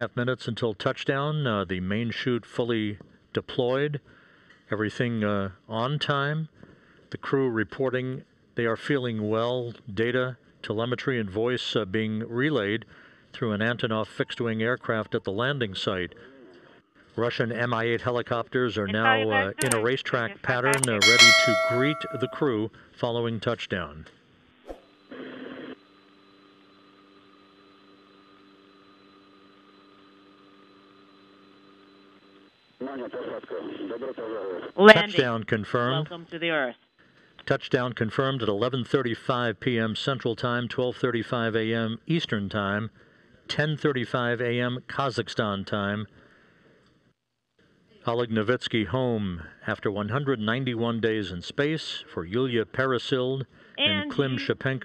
half minutes until touchdown. Uh, the main chute fully deployed. Everything uh, on time. The crew reporting they are feeling well. Data, telemetry, and voice uh, being relayed through an Antonov fixed wing aircraft at the landing site. Russian Mi 8 helicopters are now uh, in a racetrack pattern, uh, ready to greet the crew following touchdown. Landing. Touchdown confirmed. Welcome to the Earth. Touchdown confirmed at 11:35 p.m. Central Time, 12:35 a.m. Eastern Time, 10:35 a.m. Kazakhstan Time. Oleg Novitsky home after 191 days in space for Yulia Peresild and, And Klim Shipenko.